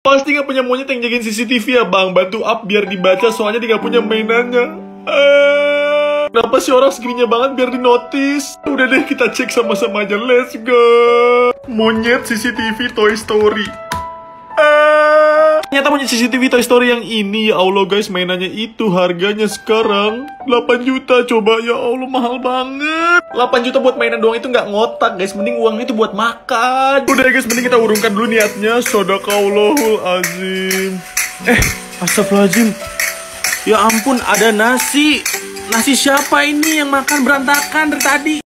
Pasti nggak punya monyet yang jagain CCTV ya bang. Bantu up biar dibaca soalnya dia nggak punya mainannya. Eh, Kenapa sih orang segininya banget biar di notice Udah deh kita cek sama-sama aja. Let's go. Monyet CCTV Toy Story punya CCTV Toy Story yang ini. Ya Allah guys mainannya itu harganya sekarang 8 juta. Coba ya Allah mahal banget. 8 juta buat mainan doang itu nggak ngotak guys. Mending uang itu buat makan. Udah ya guys mending kita urungkan dulu niatnya. Sodakallahul azim. Eh, astagfirullahaladzim. Ya ampun, ada nasi. Nasi siapa ini yang makan berantakan dari tadi?